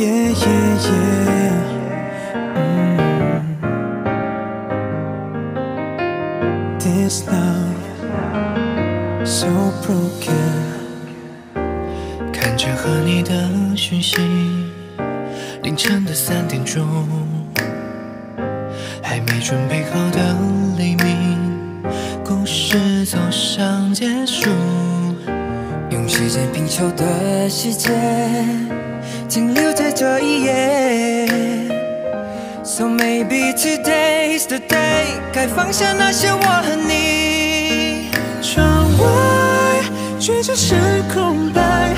Yeah, yeah, yeah. Mm. This love so broken. 看着和你的讯息，凌晨的三点钟，还没准备好的黎明，故事走上结束。时间拼凑的世界，停留在这一夜。So maybe today's the day，该放下那些我和你。窗外却只是空白，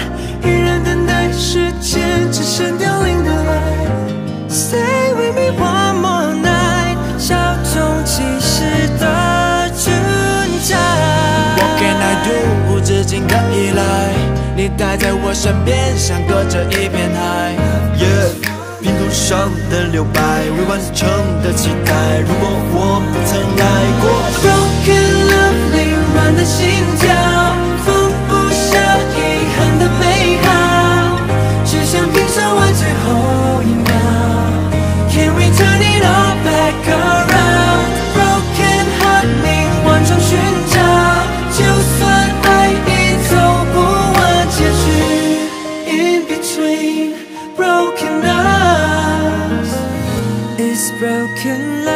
的依赖，你待在我身边，像隔着一片海。拼图上的留白，未完成的期待。如果我不曾来 broken love。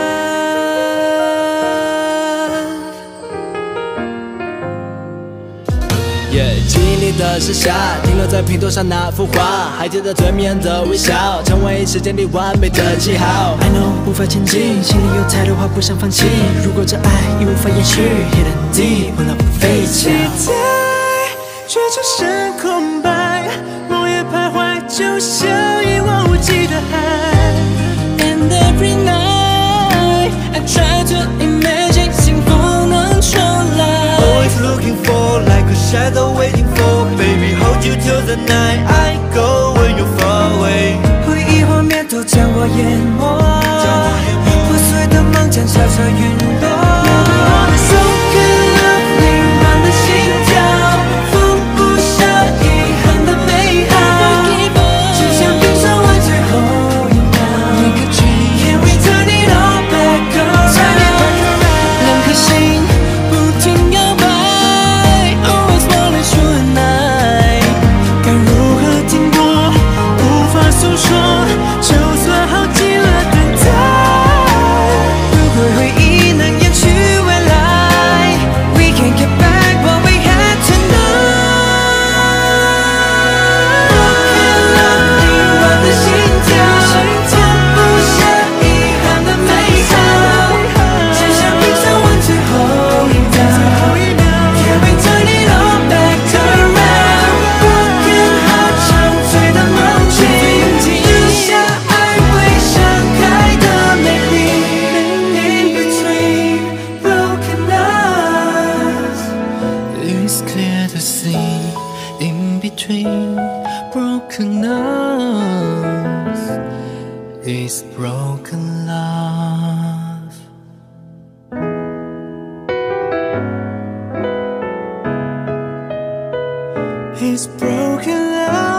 Yeah，记忆里的盛夏，停留在拼图上那幅画，还记得最迷人的微笑，成为时间里完美的记号。I know 无法前进，心里有太多话不想放弃。如果这爱已无法延续，Hidden deep，不飞期翔。待，却只剩空白。梦也徘徊，就像一望无际的海。try to imagine 幸福能重来。 Always looking for like a shadow It's clear to see in between broken us is broken love. It's broken love.